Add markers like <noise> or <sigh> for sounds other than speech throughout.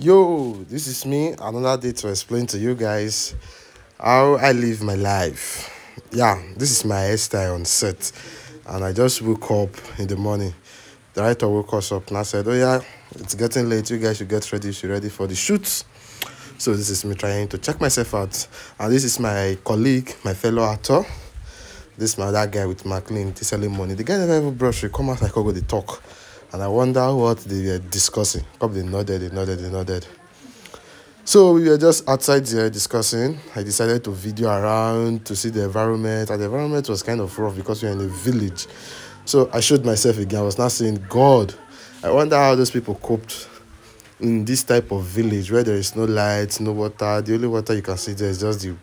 Yo, this is me. Another day to explain to you guys how I live my life. Yeah, this is my hairstyle on set, and I just woke up in the morning. The writer woke us up and I said, "Oh yeah, it's getting late. You guys should get ready. You should ready for the shoots." So this is me trying to check myself out, and this is my colleague, my fellow actor. This is my other guy with McLean, he's selling money. The guy never even brush. He come out like I go the talk. And I wonder what they were discussing. Probably nodded, they nodded, they nodded. So we were just outside there discussing. I decided to video around to see the environment. And the environment was kind of rough because we were in a village. So I showed myself again. I was not saying, God, I wonder how those people coped in this type of village where there is no light, no water. The only water you can see there is just the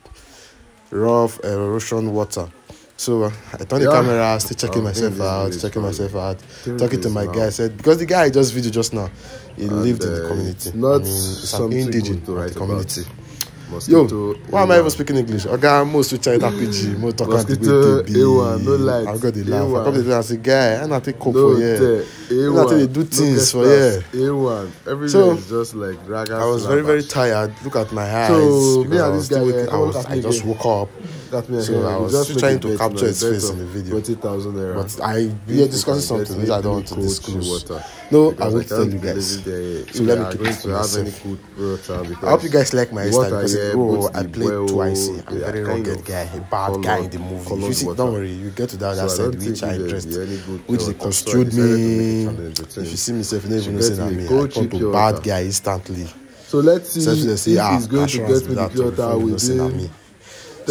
rough erosion water. So uh, I turned the Yeah. camera, still checking been myself out, checking myself out, talking to my now. guy. I said because the guy I just video just now, he And, lived in the uh, community. Not I mean, something indigene to write the community. About. Yo, why am I even speaking English? Okay, most switch out PG, more talk about the Mosquito, be. A1, no light, I got the laugh. I A1. come to the say, guy, I not take coke No for You know, A1. they do no things for guest. A1. Everywhere So, is just like dragon. I was very very tired. Look at my eyes. So, me and this guy, I was. I just woke up. That me So I was trying to capture his face in the video. Twenty thousand naira. But I we are discussing something which I don't want to Cold disclose. water. No, Because I won't can't tell you believe guys. it there. So If let you me are keep going it to to have any myself. cold water because I hope you guys like my the hairstyle water because here, bro, both I the played well, twice. I'm they a are very kind rugged of guy, a bad colored- guy in the movie. If you colored see, water. don't worry, you get to that So other I side don't which think I there'll dressed, be any good which they water. So I construed decided to make me. a channel in between. If you see me, self, you don't even know Should say get na me me. I cold come to cheap bad water. guy instantly. So let's see Self, they if say, ah, he's going to assurance get be me the that, you water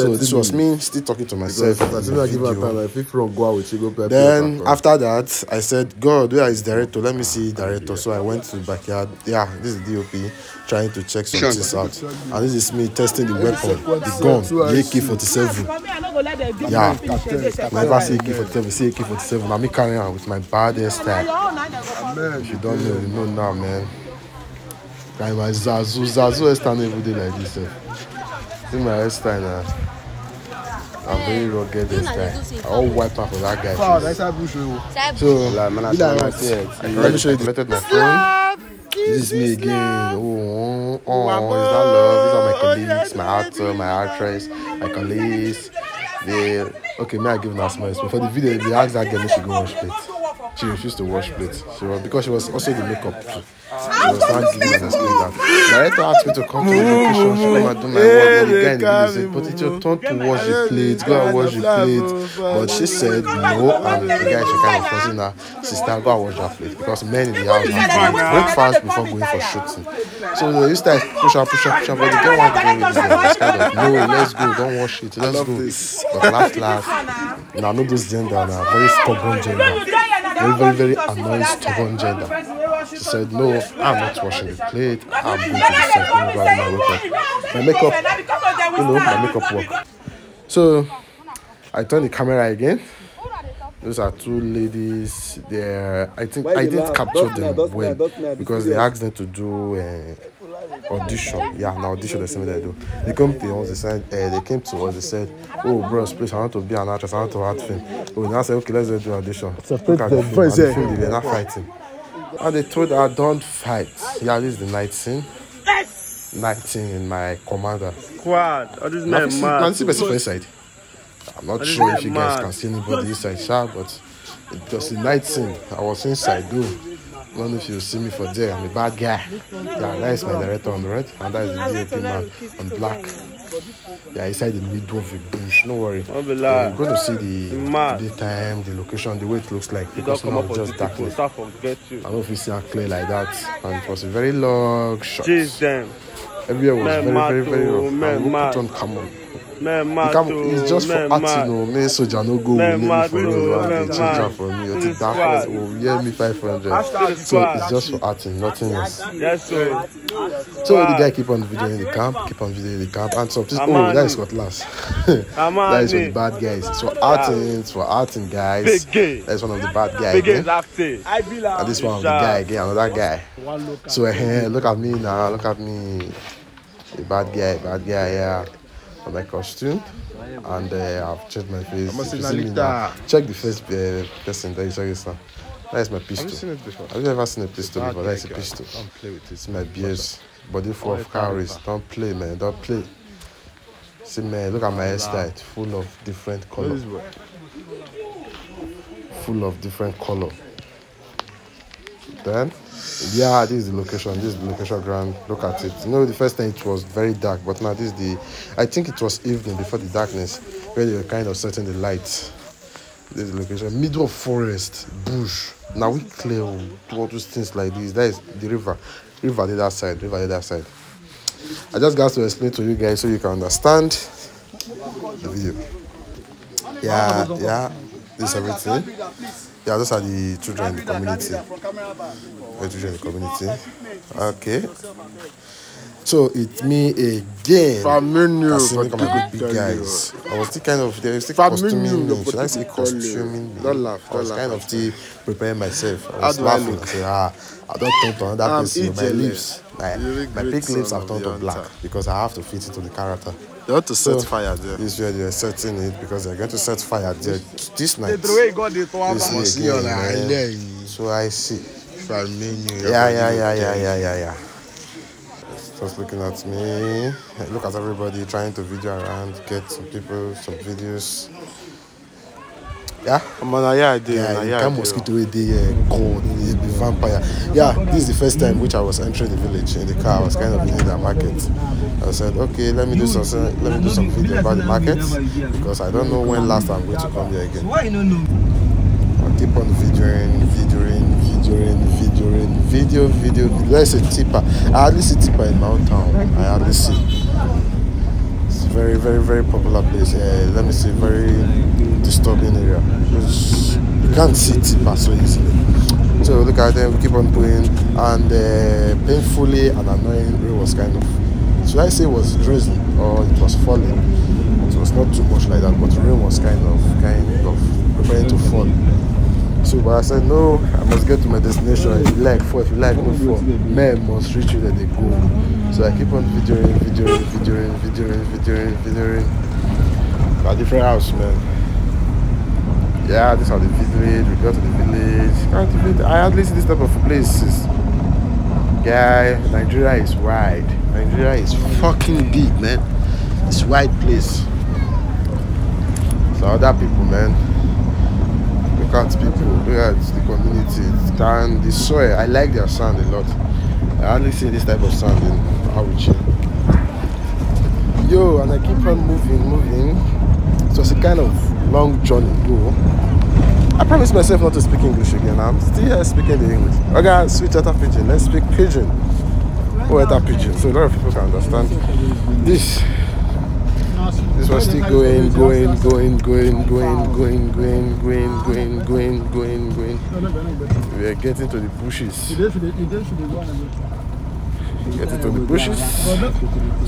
So 30 this was me still talking to myself. if I think I give her time, I feel from go out with Chigo Pepper. Then after that, I said, God, where is director? Let me see director. So I went to the backyard. Yeah, this is DOP trying to check some things out. And this is me testing the weapon, the gun, the AK-47. Yeah, never see AK-47, see AK-47. I'm me carrying on with my bad hairstyle. If you don't know, you know now, man. Guy, my Zazu, Zazu hairstyle every day like this. Eh. See my hairstyle now. I'm very rugged hairstyle. I all wipe out for that guy. So, let me show you the method my phone. This is me again. Oh, oh, oh, is that love? These are my colleagues, my actor, my actress, my colleagues. They okay, may I give her smile? But for the video, they asked that girl if she go wash plate. She refused to wash plate. She was because she was also the makeup too. She was not giving and explaining that. Director asked me to come to the location, she come and do my work. But the guy in the said, but it's your turn to wash the plate, go and wash the plate. But she said no, and the guy she kind of forcing her, sister, go and wash that plate. Because men in the house have to breakfast before going for shooting. So they used to push her, push her, push her, but the girl wanted to go with the kind of, no, let's go, don't wash it, let's go. But last, last, now know those gender now, very stubborn gender. Very, very, very annoying, stubborn gender. She said, No, I'm not washing the plate. I'm going to the and do my makeup. My makeup, you know, my makeup work. So I turned the camera again. Those are two ladies. They're, I think, I didn't capture them well because they asked them to do uh, audition. Yeah, an audition, the same they do. They come to us, they said, uh, they came to us, they said, Oh, bros, please, I want to be an actress, I want to act film. Oh, now I said, Okay, let's do the audition. Look at the film, and the film, they were not fighting. And they told her, don't fight. Yeah, this is the night scene. Night scene in my commander. Quad. All these Now, men see, mad. now see person for inside. I'm not is sure if you guys can see anybody inside, sha, but it was the night scene. I was inside though. Don't know if you see me for there. I'm a bad guy. Yeah, that is my director on the red, and that is the DOP man on black. Yeah, inside the middle of the bush. No worry. Don't be lie. You're going to see the Mad. daytime, the location, the way it looks like. Because now up it's just the darkness. I don't know if you see her clear like that. And it was a very long shot. Chase them. Everywhere was very, very, very rough. And we put on camera. Men mad Come, too. it's just for men acting, mad. no. Me soldier no go. Man, Me mad for too, real. man, They change mad. am for me. To It's the a darkness. squad. Oh, yeah, me five hundred. To the So squad. it's just for acting, nothing else. Yes, sir. So the Squad. guy keep on videoing the camp, keep on videoing the camp, and so oh, Amani. that is what last. <laughs> that is for the Amani. bad guys. It's for acting, it's for acting guys. Big gay. That's one of the bad guys. Big again. is active. And this one of the guy again, another guy. So eh, look at me now, look at me. A bad guy, bad guy, yeah. On my costume. And uh, I've checked my face. If you see me now, check the first uh, person that you this now. That is my Have pistol. you seen it before? Have you ever seen a pistol before? That is a Don't pistol. play with it. It's my beers. Body full of calories. Don't play, man. Don't play. See, man, look at my hairstyle. Full of different color. Full of different color. Then, yeah, this is the location. This is the location ground. Look at it. You know, the first time it was very dark, but now this is the. I think it was evening before the darkness, where they were kind of setting the lights. This is the location. Middle of forest, bush. Now we clear oh, all those things like this. That is the river. River the other side. River the other side. I just got to explain to you guys so you can understand the video. Yeah, yeah. This is everything. Yeah, those are the children in the community. The children in the community. Okay. So it's me again. My good big you. guys. I was still kind of, they were still costuming me. Should I say costuming me? Don't laugh, I was kind of still preparing myself. I How was I laughing. look? I said, ah, I don't turn to another person. My lips, my, my pink lips have of turned to black because I have to fit into the character. They want to set So- fire there. This is where they're setting it because they're going to set fire there this night. God the This see all again, man. lẹ́yìn. So I see. Faminu. Yeah, yeah, yeah, yeah, yeah, yeah, yeah. Just looking at me. Look at everybody trying to video around, get some people, some videos. Yeah? Here I dey, Yeah, the I kind dey. mosquito wey dey here cold, e be vampire. Yeah, this is the first time which I was entering the village in the car. I was kind of in the market. I said, okay, let me do some let me do some video about the market because I don't know when last I'm going to come here again. Why no know? I'll keep on videoing, videoing, videoing, videoing, video, video, video. There's a tipper. I hardly see tipper in my own town. I hardly see. Very, very, very popular place. Yeah, let me see, very disturbing area. You can't see tipper so easily. So look at them, we keep on going, and uh, painfully and annoying rain was kind of. Should I say it was drizzling or it was falling? It was not too much like that, but rain was kind of, kind of preparing to fall. So, but I said, no, I must get to my destination. If you like four, if you like no four, men must reach you that they go. So I keep on videoing, videoing, videoing, videoing, videoing, videoing. A different house, man. Yeah, these are the village. We go to the village. The. I hardly see this type of places. Guy, Nigeria is wide. Nigeria is fucking big, man. It's wide place. So other people, man. Look at people. Look at the community. And the soil. I like their sound a lot. I hardly see this type of sound in Auchi. Yo, and I keep on moving, moving. It was a kind of long journey, though. I promised myself not to speak English again. I'm still here speaking the English. Okay, switch out pidgin. Let's speak pidgin. Oh, at pidgin. So a lot of people can understand this. This was still going, going, going, going, going, going, going, going, going, going, going, going. We are getting to the bushes. Getting to the bushes.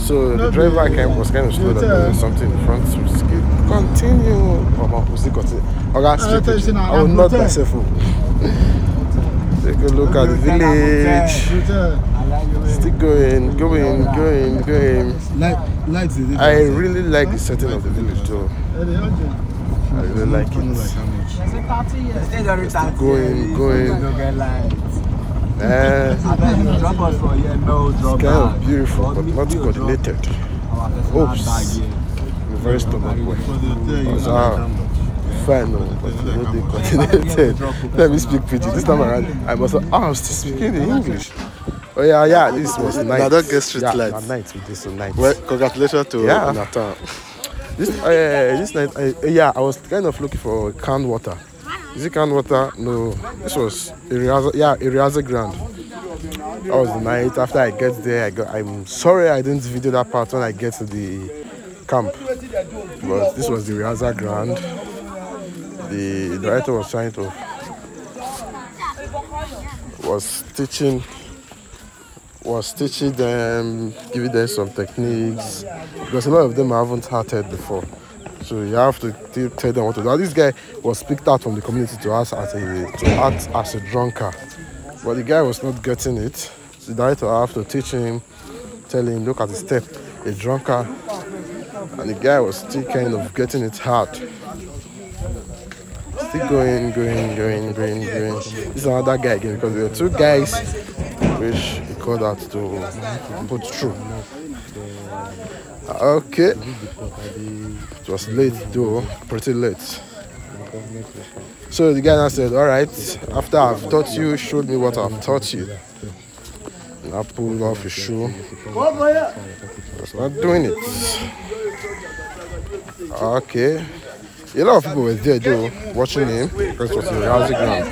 So the driver came, was kind of slow that there was something in front. So just keep continue. Mama, we still continue. Okay, speak pidgin. I will not myself. oh. Take a look at the village. Still going, going, going, going. Light, lights. They I really like the setting of the village though. I really like it. Going, going. Eh, Drop us for here, no drop kind of beautiful, but not coordinated. Oops. I'm very stomach boy. Ah, fine, no, but not being coordinated. Let me speak pidgin. This time around, I must. Oh, I'm still speaking in English. Oh yeah, yeah. This was night. Now don't get street yeah, lights. na night with this night. Well, congratulations to Yeah. Nathan. <laughs> This uh, this night, uh, yeah, I was kind of looking for canned water. Is it canned water? No, this was Iriaza, yeah, Iriaza Grand. That was the night. After I get there, I got. I'm sorry I didn't video that part when I get to the camp, but this was the Iriaza Grand. The director was trying to was teaching was teaching them, giving them some techniques because a lot of them haven't started before. So you have to tell them what to do. This guy was picked out from the community to act as a to act as a drunkard, but the guy was not getting it. So the director have to teach him, tell him, look at the step, a drunkard, and the guy was still kind of getting it hard. still going, going, going, going, going. This is another guy again because there were two guys which called out to put through. Okay. It was late though, pretty late. So the guy said, Alright, after I've taught you, showed me what I've taught you. And I pulled off his shoe. Was not doing it. Okay. A lot of people were there though, watching him because it was a rousing ground.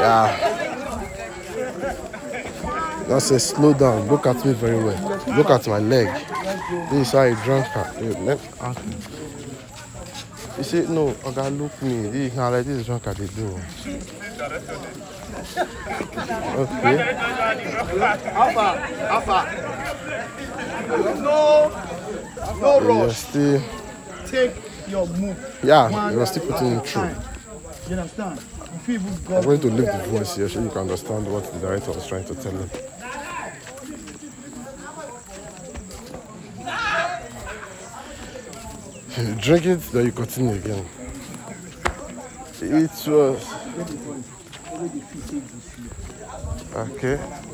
Yeah. Now say slow down, look at me very well. Look at my leg. This is how a drunkard. You let- He said, no, Oga, look me. This is how like this drunkard they do. Okay. Alpha, Alpha. No no rush. You're still, Take your move. yeah, you're still putting him through. You understand? I'm going to leave the voice here so you can understand what the director was trying to tell him. You <laughs> drink it, then you continue again. It was okay.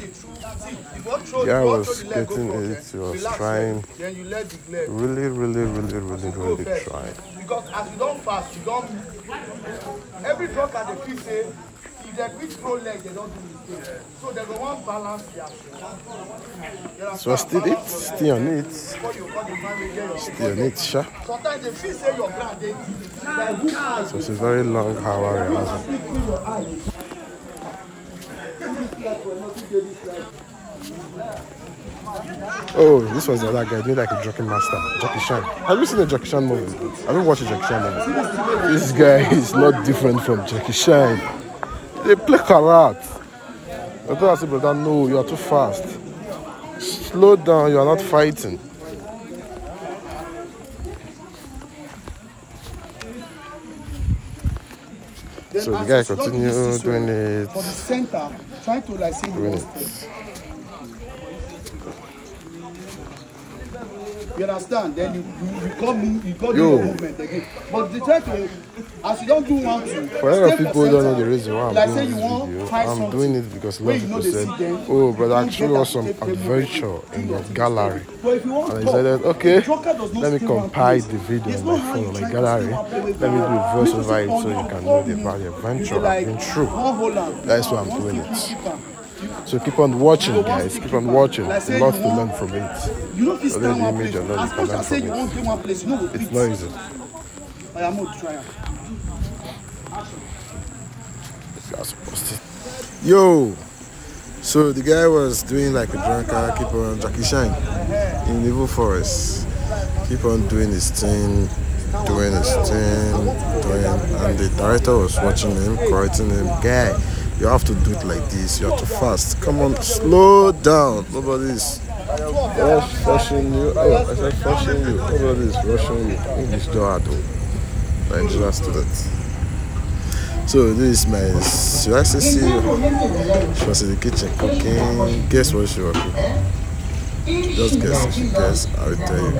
Guy was getting it, he was trying, Then you let the leg. really, really, really, really, really trying. Because as you don't fast, you don't. Every drug that they feel say, if they quick throw leg, they don't do mistake. So they go one balance their. So I still it, still on it, Before you cut the man, you get your. still on it, sure. Sometimes they feel say your ground they deep. Like who eyes? So it's a very long hour rehearsal. Oh, this was the other guy doing like a jockey master, Jackie Chan. Have you seen the Jackie Chan movie? Have you watched the Jackie Chan movie? This guy <laughs> is not different from Jackie Chan. They play karate. I told said, brother, no, you are too fast. Slow down, you are not fighting. So the guy continued doing it. For the center, try to like say Doing want it. step. You understand? Then you you, you come in, you do Yo. your movement again. But they try to as you don't do one two. For a lot of stay people who don't know the reason why I'm like doing say you this want video, I'm something doing it because a lot of people said, them, oh, but you actually was some adventure in your gallery. But if you want And I talk, okay, the trucker does not let me compile the video on my phone, my gallery. stay one place Let me do a without- voice over it so you can know the value adventure I've been through. Oh, am. That's why I'm doing it. You. So keep on watching, guys. Keep on watching. Like A lot to learn from it. You know then time the one place. and all As you much can as say learn you from want to one place, you know It's not easy. I am going to try am. You're supposed to. Yo! So the guy was doing like a drunkard, keep on Jackie Chan in Evil Forest. Keep on doing his thing, doing his thing, doing and the director was watching him, correcting him. Guy, you have to do it like this, You have to fast. Come on, slow down. Nobody's rush, rushing you. Oh, I said rushing you. Nobody's rushing you. English do hard though. Nigerian students. So this is my should I see she was in the kitchen cooking. Guess what she was cooking? Just guess. If guess, I will tell you.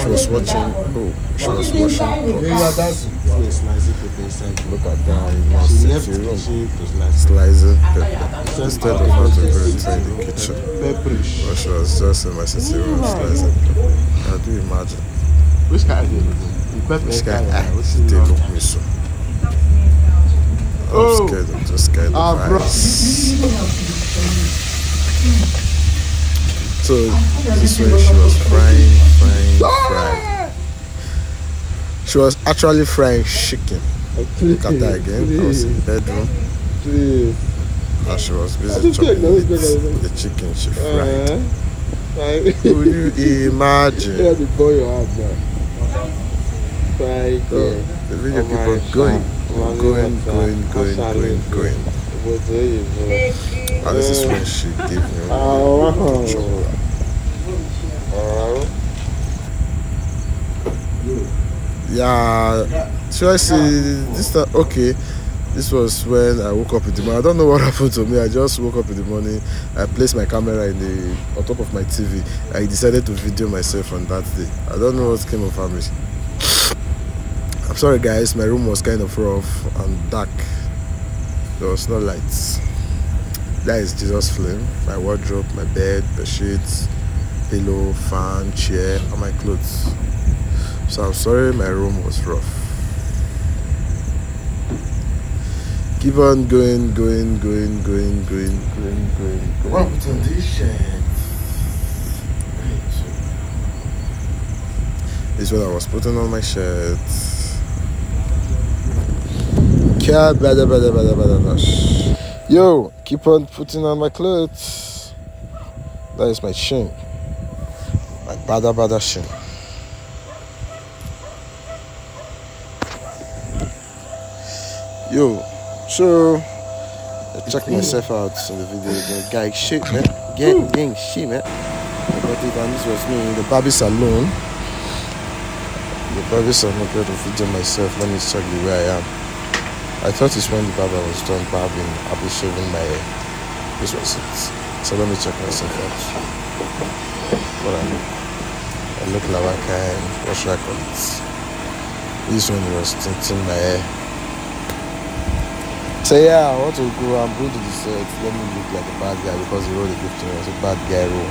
She was watching. Oh, she was watching. Look at that. In my sitting room. Slicing pepper instead of her to go inside the kitchen. But she was just in my sitting room slicing pepper. Can you imagine? Which guy is it? This guy, ah, they look me so. I'm scared. I'm just scared. of Ah, bro. So this way she was frying, frying, frying. She was actually frying chicken. Look at that again. I was in bedroom and she was busy chopping meat. The chicken she fried. Could you imagine? <laughs> the boy you have now. Right So the video keep on going, going, going, going, going, going. And this is when she gave me chocolate. Yeah, should I say this? Time, okay, This was when I woke up in the morning. I don't know what <laughs> happened to me. I just woke up in the morning. I placed my camera in the on top of my TV. I decided to video myself on that day. I don't know what came over me. <sighs> I'm sorry, guys. My room was kind of rough and dark. There was no lights. That is Jesus flame. My wardrobe, my bed, the sheets, pillow, fan, chair, and my clothes. So I'm sorry my room was rough. Keep on going, going, going, going, going, going, going. What happened to this shit? This is when I was putting on my shirt. Yo, keep on putting on my clothes. That is my shin. My bada, bada shin. Yo, so I checked myself out in the video. The guy shit, man. Gang, gang, shit, man. But and this was me the barber salon. The barber salon, going to video myself. Let me check the way I am. I thought it's when the barber was done barbing, I'll be shaving my hair. This was it. So let me check myself out. What I look. I look like a kind, what should I call it? This one was tinting my hair. So yeah, I want to go. I'm going to the. Let me look like a bad guy because the role they give to me was a bad guy role.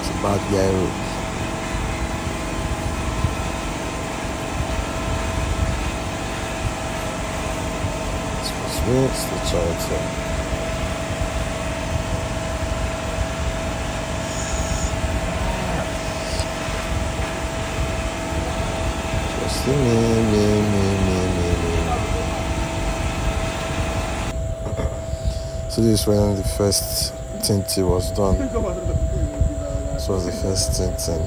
It's a bad guy role. It's the child. Just me, me, me. This is when the first tinting was done. This was the first tinting.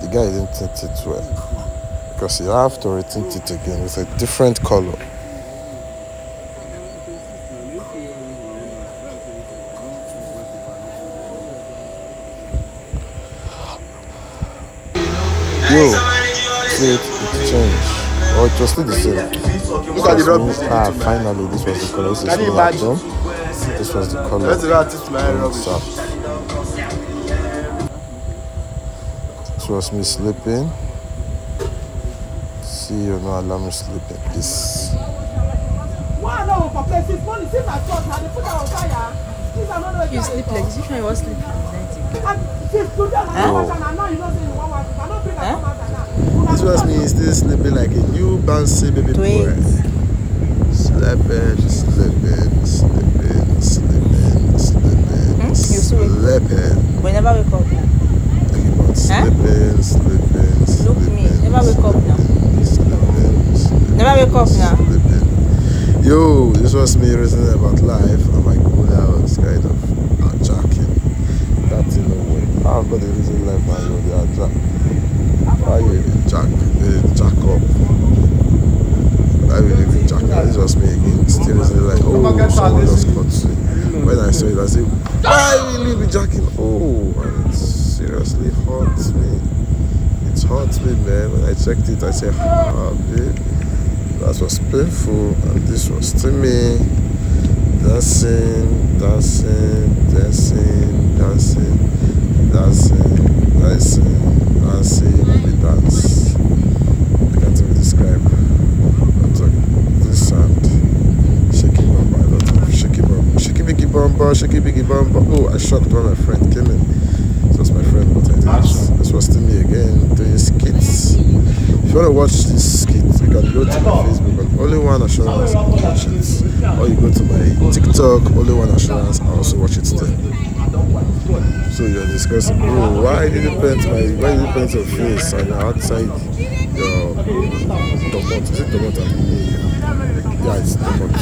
The guy didn't tint it well because you have to retint it again with a different color. Yo, see it, it changed. Oh, it was still the same. Look at the rubbish. Ah, finally, this was the color. This is Can you imagine? This was the color. Let's go to my rubbish. So, this was me sleeping. See you no allow me sleeping, please. Why no for places? Money since I thought now they put her on fire. Since I don't know You sleep like this. Which one you want sleep like And since today I don't watch and now you know say you want watch. If I don't bring her Huh? come outside now. This was me still sleeping like a new bouncy baby boy. Sleeping, sleeping, sleeping, sleeping, sleeping, Hmm? You still wake- sleeping. But you never wake up. Keep on sleeping, sleeping, Look me, never wake up now. Never wake up now. Yo, this was me reasoning about life and my goal I was kind of jacking. That's in a way. I've got the reason life and you they are jack. Why you jack, uh, jack up? I will even jack. This was me again. Still reasoning like, oh, someone just caught me. When I saw it, I said, why will you be jacking? Oh, and it seriously hurts me. It hurts me, man. When I checked it, I said, ah, babe. That was painful, and this was still me dancing, dancing, dancing, dancing, dancing, dancing, dancing, dance. I can't even describe. Uh, this sound, shaky bumper, I don't know, shaky bumper, shaky biggy bumper, shaky biggy bumper. Oh, I shocked when my friend came in. This was my friend, but I did this. Was still me again doing skits. If you want to watch this skit, you can go to my Facebook on Only One Assurance and watch it. Or you go to my TikTok, Only One Assurance, and also watch it there. So you're discussing, bro, why did you paint my, why did you paint your face and outside your domot? Is it domot? Yeah, it's domot.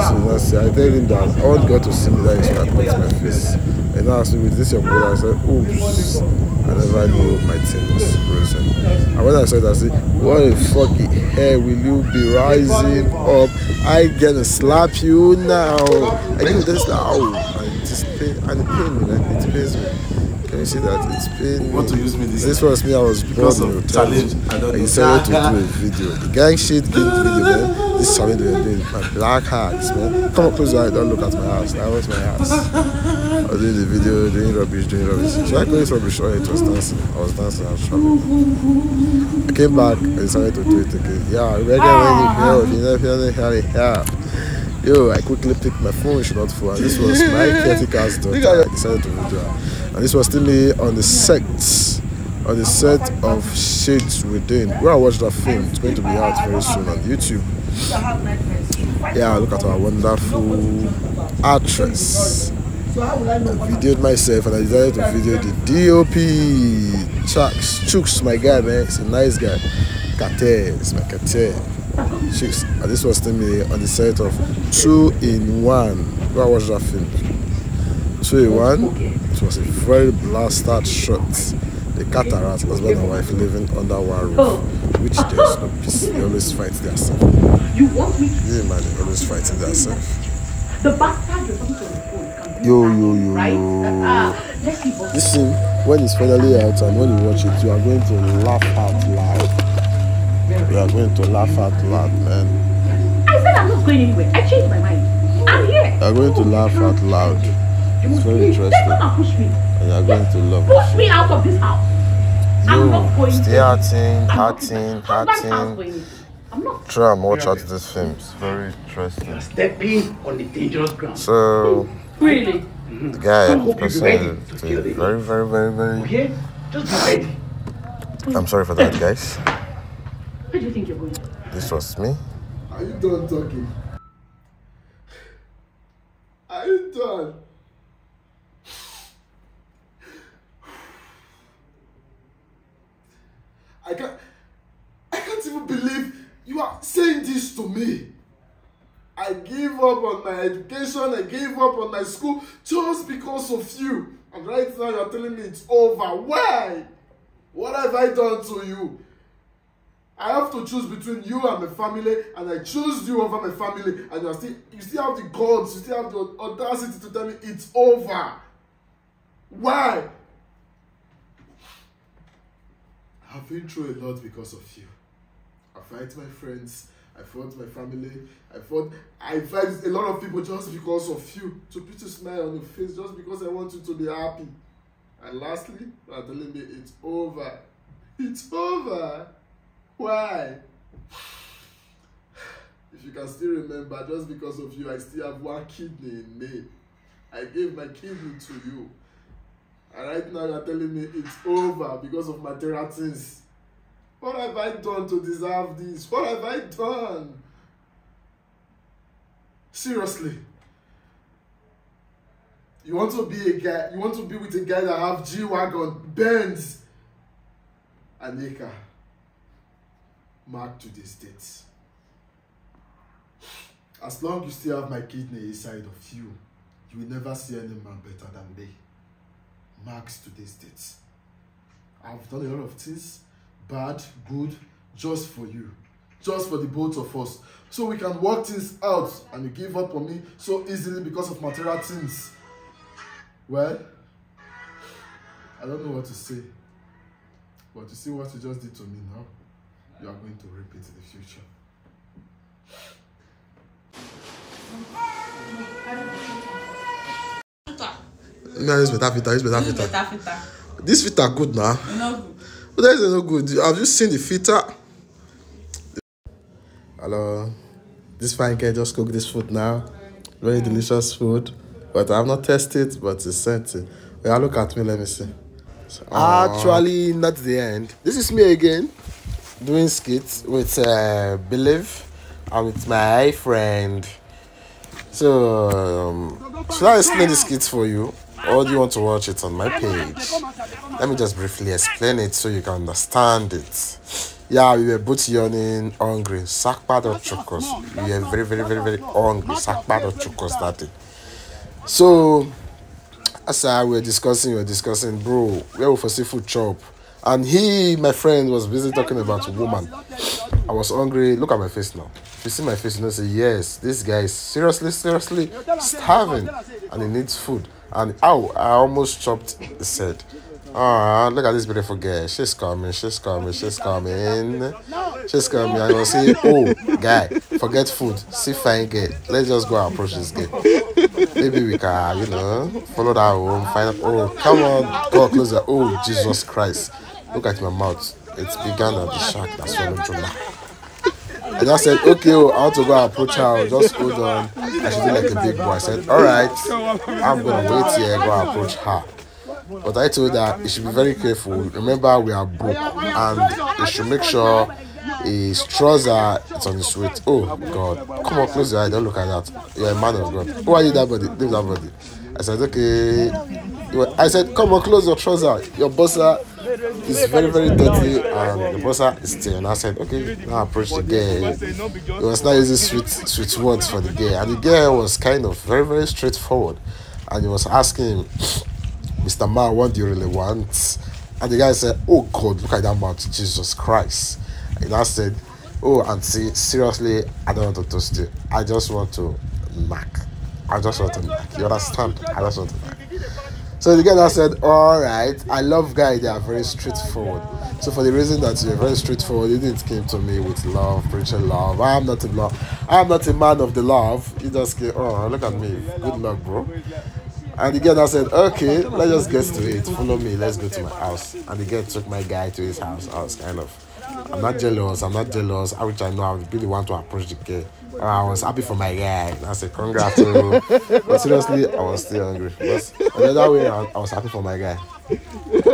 So. I tell him that I want God to see me that is why I paint my face. And now asked me, with this your brother? I said, oops. I never knew my team was frozen. And when I said that, I said, what the fucking hell will you be rising up? I gonna slap you now. I do this now. And it is pain, and it pain me, like it pains me. Can You see that it's been. Want to use me this This was me. I was Because born of in challenge, challenge. I don't know. decided to do a video. The gang shit did video, man. This challenge they were doing. My black hats, man. Come up close eye. Don't look at my house. That was my house. I was doing the video, doing rubbish, doing rubbish. Should I call it rubbish? Oh, it was dancing. I was dancing. I was traveling. I came back and decided to do it again. Yeah, we're getting ready. You know, if you know, yeah. Yo, I quickly picked my phone, not full. And this was my caretaker's <laughs> daughter. I decided to video her. And this was still me on the set, on the set of Shades Within. Where I watched that film, it's going to be out very soon on YouTube. Yeah, look at our wonderful actress. I videoed myself and I decided to video the DOP. Chucks, Chooks, my guy, man. He's a nice guy. Kate, it's my Kate. Chicks. And this was still me on the set of Two in One. Where watched that film. Two in One. It was a very blasted shot. The cataract, husband and wife living under one roof, which there's no peace. They always fight themselves. You want me to Yeah, man, they always fighting themselves. the bastard you're talking to on the phone Yo, yo, yo, yo. Ah, let's see what This thing, when it's finally out and when you watch it, you are going to laugh out loud. You are going to laugh out loud, man. I said I'm not going anywhere. I changed my mind. I'm here. You are going to oh, laugh out loud. It's very interesting. Don't come and push me. And you are going to love Push me out of this house. You I'm not going stay to. acting, I'm not- acting, acting. I'm not. Try and watch out this film. It's very interesting. You're Stepping on the dangerous ground. So, Really? Mm-hmm. the guy, I the hope you'll ready is to kill the very, very, very, very. Okay? Just be ready. I'm sorry for that, guys. Where do you think you're going? This was me. Are you done talking? Are you done? I can't. I can't even believe you are saying this to me. I gave up on my education. I gave up on my school just because of you. And right now you're telling me it's over. Why? What have I done to you? I have to choose between you and my family, and I choose you over my family, and you still you still have the guts, you still have the audacity to tell me it's over. Why? I've been through a lot because of you. I fight my friends, I fought my family, I fought I fight a lot of people just because of you. To put a smile on your face just because I want you to be happy. And lastly, you are telling me it's over. It's over. Why? If you can still remember, just because of you, I still have one kidney in me. I gave my kidney to you. And right now you're telling me it's over because of material things. What have I done to deserve this? What have I done? Seriously. You want to be a guy, you want to be with a guy that have G-Wagon, Benz, and Nika. Mark to the states. As long you still have my kidney inside of you, you will never see any man better than me. Marks to the states. I've done a lot of things, bad, good, just for you. Just for the both of us. So we can work things out and you give up on me so easily because of material things. Well, I don't know what to say. But you see what you just did to me now? You are going to repeat in the future. No, it's better filter. It's better Use filter. better filter. This filter good now. No good. But that is no good. Have you seen the filter? Hello. This fine guy just cooked this food now. Very delicious food. But I have not tasted, but it's scented. Yeah, look at me, let me see. Actually, not the end. This is me again, doing skits with uh, Believe and with my friend. So, um, should I explain the skits for you? Or do you want to watch it on my page? Let me just briefly explain it so you can understand it. Yeah, we were both yawning, hungry. Sakpad or chocos. We were very, very, very, very hungry. Sakpad or chocos that day. So, as I were discussing, we were discussing, bro, where we for seafood chop? And he, my friend, was busy talking about a woman. I was hungry. Look at my face now. You see my face, you know, say, yes, this guy is seriously, seriously starving and he needs food. And ow, I almost chopped his head. Oh, look at this beautiful girl. She's coming, she's coming, she's coming. She's coming. I will say, oh, guy, forget food. See fine girl. Let's just go and approach this girl. Maybe we can, you know, follow that home, find out. Oh, come on, go closer. Oh, Jesus Christ. Look at my mouth. It's bigger than the shark that swallowed Jonah. I just said, okay, oh, I want to go approach her. Just hold on. I should do like a big boy. I said, all right, I'm to wait here, go approach her. But I told her you should be very careful. Remember, we are broke, and you should make sure his trouser is on his weight. Oh God! Come on, close your eye. Don't look at that. You're a man of God. Who are you, that body? Leave that body. I said, okay. I said, come on, close your trouser. Your bossa is very, very dirty, and the bossa is still. And I said, okay. Now approach the girl. It was not using sweet, sweet words for the girl, and the girl was kind of very, very straightforward, and he was asking. Mr. Man, what do you really want? And the guy said, Oh God, look at that mouth, Jesus Christ. And I said, Oh, auntie, seriously, I don't want to toast you. I just want to knock. I just want to knock. You understand? I just want to knock. So the guy now said, All right, I love guys, they are very straightforward. So for the reason that you're very straightforward, you didn't came to me with love, preaching love. I'm not a love. I'm not a man of the love. You just came, oh look at me. Good luck, bro. And the girl now said, okay, let's just get to it. Follow me. Let's go to my house. And the girl took my guy to his house. I was kind of, I'm not jealous. I'm not jealous. I which I know I would really want to approach the girl. Uh, I was happy for my guy. I said, congrats. <laughs> but seriously, I was still hungry. But another way, I, I was happy for my guy.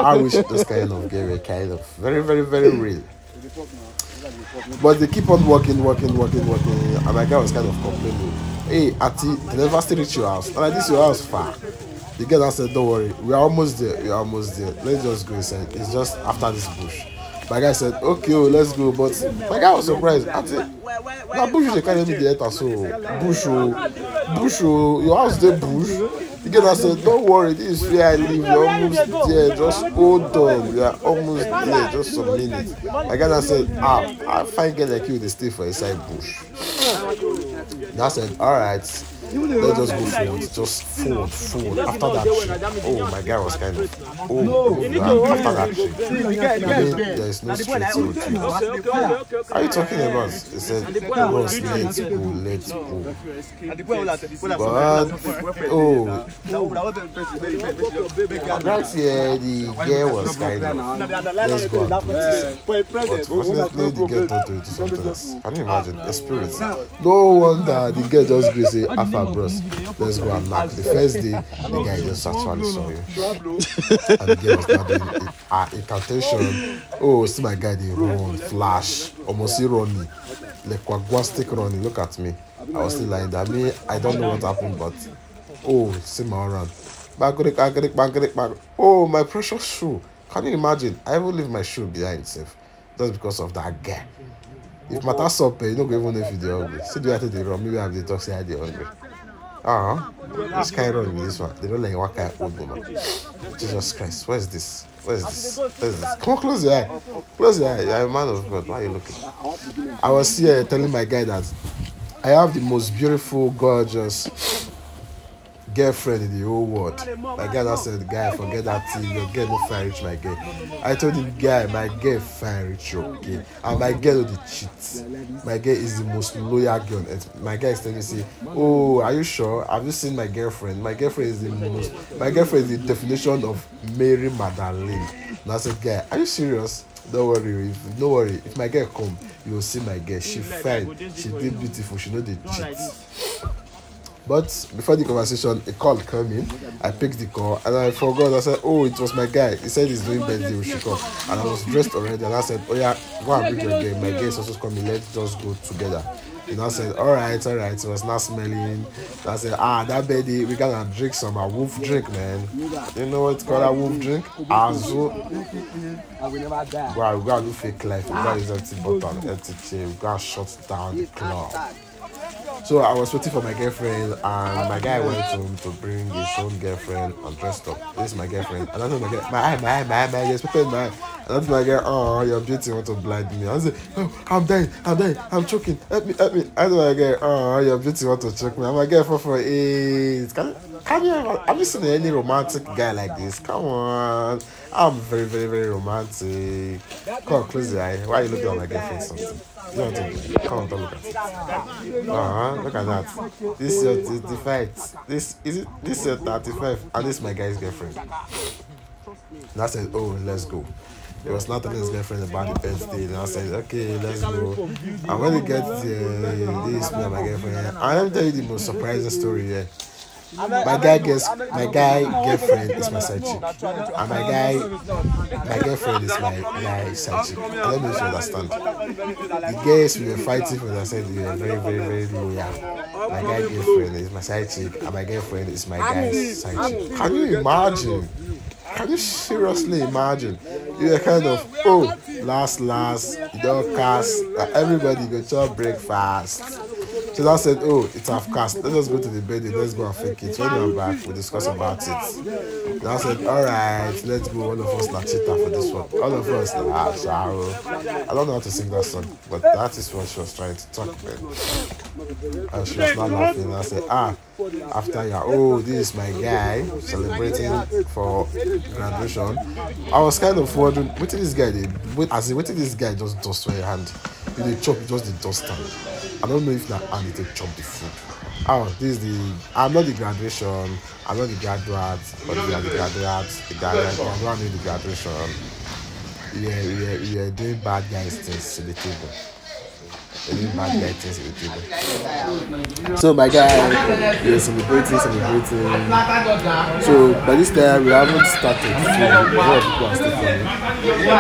I wish this kind of girl were kind of very, very, very real. But they keep on working, working, working, working. And my guy was kind of complaining. Hey, Ati, they never still reach your house. And like, this your house far. The girl said, Don't worry, we're almost there. We're almost there. Let's just go inside. It's just after this bush. My guy said, Okay, oh, let's go. But my guy was surprised. Ati, now bush they carry me the enter so bush oh, bush oh, your house dey bush. The girl that said, Don't worry, this is where I live. You're almost there. Just hold on. We are almost there. Just some minutes. My guy that said, Ah, I find girl like you, they stay for inside bush. I said, all right, let's just go forward, just forward, forward. After that trip, oh, my guy was kind of, oh, oh after that trip, I mean, there is no straight road to it. What are you talking about? He said, it was let's go, let's go. But, oh, right here, the girl was kind of, let's go and do this. But fortunately, the girl turned to something else. Can you imagine? A spirit. No wonder the girl just go say, Alpha bros, let's go and knock. The first day, the guy just actually saw you. and the girl was not doing it. Ah, incantation. Oh, see my guy, they run, flash, almost see running. Like quagwastic running. Look at me. I was still lying there. Me, I don't know what happened, but oh, see my run. Bagrick, bagrick, bagrick, bagrick. Oh, my precious shoe. Can you imagine? I even leave my shoe behind safe just because of that guy. If matter sup, you don't go even know if you're hungry. See the way they run, maybe I have the talk say hungry. Ah, this run with this one. They don't like old woman. Jesus Christ, what is this? What is this? What is this? Come on, close your eye. Close your eye. You're a man of God. Why are you looking? I was here telling my guy that I have the most beautiful, gorgeous girlfriend in the whole world. My guy that said, guy, forget that thing. Your girl no fine reach my girl. I told him, guy, my girl fine reach your girl. And my girl no dey cheat. My girl is the most loyal girl. And my guy is telling me, say, oh, are you sure? Have you seen my girlfriend? My girlfriend is the most, my girlfriend is the definition of Mary Magdalene. And I said, guy, are you serious? Don't worry, if, don't worry. If my girl come, you will see my girl. She fine, she did beautiful, she know dey cheat. But before the conversation, a call came in. I picked the call and I forgot. I said, Oh, it was my guy. He said he's doing birthday, we should come. And I was dressed already. And I said, Oh, yeah, go and bring your girl. My girl is also coming. Let's just go together. And I said, All right, all right. It was not smelling. I said, Ah, that birthday, we gotta drink some a wolf drink, man. You know what's called a wolf drink? Azu. Go and, go and do fake life. We gotta use empty bottle, empty chain. We gotta shut down the club. So I was waiting for my girlfriend, and my guy went home to bring his own girlfriend and dressed up. This is my girlfriend, and I told my girl, my my my my yes, my eye. And That's my guy. Oh, your beauty want to blind me. I say, oh, I'm dying, I'm dying, I'm choking. Help me, help me. That's my guy. Oh, your beauty want to choke me. I'm my guy for eight. Can, can you have you seen any romantic guy like this? Come on. I'm very, very, very romantic. Come on, close your eye. Why are you looking at my girlfriend something? Come on, don't look at it. Uh-huh. Look at that. This is your 35. This is it this is your 35 and this is my guy's girlfriend. And I said, Oh, let's go. He was not telling his girlfriend about the birthday. And I said, Okay, let's go. And when we get there, this me and my girlfriend. I am telling you the most surprising story here. My guy gets my guy girlfriend is my side chick. And my guy my girlfriend is my my side chick. And let me just understand. The girls we were fighting for I said they were very, very, very loyal. My guy girlfriend is my side chick, and my girlfriend is my guy's side chick. Can you imagine? Can you seriously imagine? You're kind of oh last last you don't cast everybody go chop breakfast. So I said, Oh, it's half cast. Let us go to the bed, let's go and fake it. When you're back, we'll discuss about it. And I said, Alright, let's go. All of us na cheetah for this one. All of us na ah, Sharo. I don't know how to sing that song, but that is what she was trying to talk about. And she was not laughing. And I said, Ah, after yeah, oh, this is my guy celebrating for graduation. I was kind of wondering, what did this guy did? Wait, as in, what did this guy just dust for your hand? Did they chop just the dust down? I don't know if hand did they chop the food. Oh, this is the. I'm not the graduation. I'm not the graduate, but we are the graduates. The graduate, I'm not the graduation. Yeah, yeah, yeah, doing bad guys things to the table. So my guy, we're celebrating, celebrating. So by this time we haven't started. So a lot of people are still coming.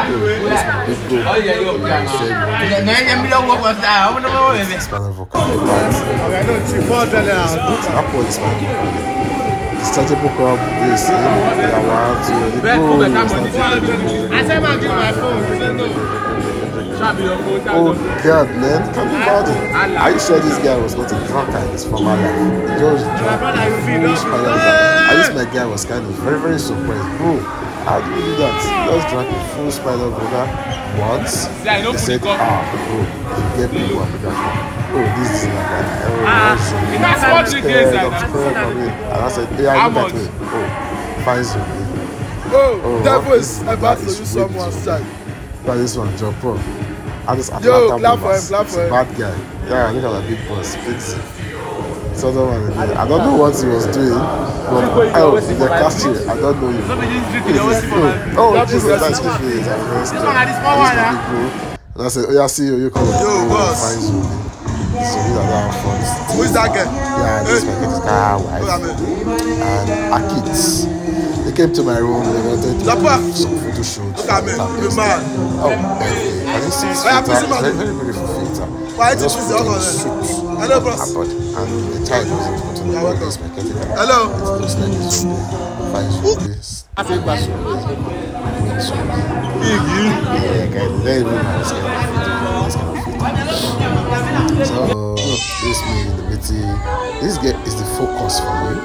Oh, where's my big bro? Yeah, he said he wanted to be Spanish vocal. Apple is my vocal. Started book up this, you know, the awards, you know, the goal, I said, man, give my phone. Oh God, man, you imagine? Are you sure this guy was not a drunkard in his former life? He just drank full spiral And this my guy was kind of very, very surprised. Bro, how do you do that? He just drank a full spiral vodka once. They said, ah, bro, you get people and that. Oh, this is like an oh, Ah, that's what you get, scared, I'm that's scared. And I said, yeah, look at me. Oh, fine, so Oh, Oh, devil what is is- about to that is use way someone's too side. But this one, Joe Pro. And this Yo, Atlanta clap for Bombers. him, clap He's for a him. bad guy. Yeah, look at the big boss. Fix it. So the one again. I don't know what he was doing, but oh, in the casting, I don't know you. Who is this? Oh, oh, Jesus, that's his face. I'm very scared. And I said, oh yeah, see you, you come. Yo, oh, boss. Fine, so. So these are our friends. Who is that guy? Yeah, this is my kid's car wife Look at me. and our kids. They came to my room, they wanted to Zappa. do some photo shoot. Look at me, you man. Oh, okay. Can you see his Oh, yeah, filter? please, man. Very, very beautiful filter. Why I did just you put see all on of the them? suit. Hello, bros. Abroad, and the child wasn't put on the Yeah, body. welcome. It's my caretaker. Hello. It looks like it's from the fine this. Yeah, guys, they don't know this kind of filter. This kind of filter. So this me in the meeting. This guy is the focus for me,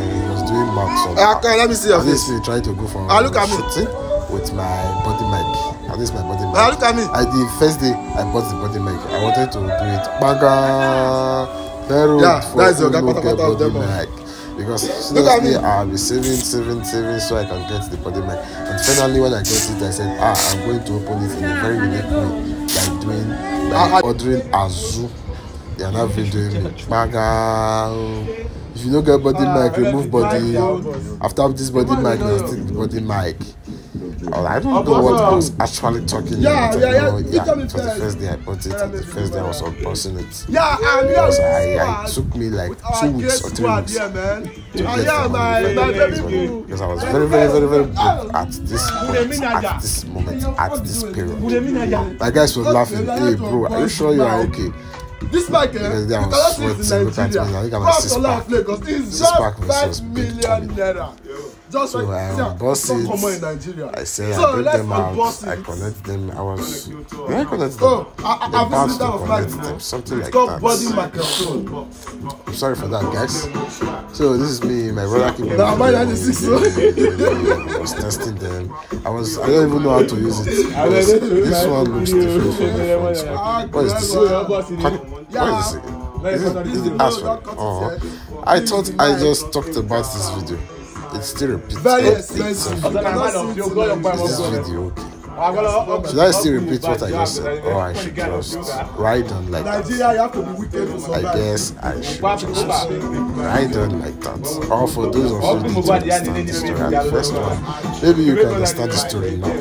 he was doing marks on. Ah, on, let me see your face. me trying to go for Ah, look at me. shooting with my body mic. This is my body mic. Ah, look at me. I the first day I bought the body mic. I wanted to do it. Baga. Yeah, that's your get body mic. Because Look at me. I'll be saving, saving, saving so I can get the body mic. And finally, when I got it, I said, ah, I'm going to open it in a very unique way by doing, by ordering Azu. They are not videoing me. Baga. If you don't get body mic, remove body. After this body mic, now still the body mic. Oh, I don't know what I was actually talking Yeah, about. yeah, yeah. Yeah. me It was the first. day I bought it, and the first day I was unboxing it. Yeah, Because yeah, I, I took me like two weeks or three weeks Yeah, to Ah, get yeah, from my, my baby because I was very, very, very, very broke at this point, at this moment, at this period. My guys were laughing. Hey, bro, are you sure you are okay? This mic, eh? Because they you are cannot see it in sweating, look at Nigeria. me, I think I'm a Come six to laugh pack. Lagos. It's Six pack just versus five big million tummy. naira just so like I unboss it. Common in Nigeria. I say so I bring them out. It. I connect them. I was when I connect them. Oh, I, I, I visited that of like them, something it's like got that. Body microphone. I'm sorry for that, guys. So this is me, my brother. Came no, my dad is six. I was testing them. I was. I don't even know how to use it. Was, this one looks different from the. What is this? What is it? Is it, is it, is it, is it oh, I thought I just talked about this video still repeat. Video. Should I still repeat what I just said, or oh, I should just write on like that? I guess I should just write on like that. Or for those of you who didn't understand the story at the first one, maybe you can understand the story now.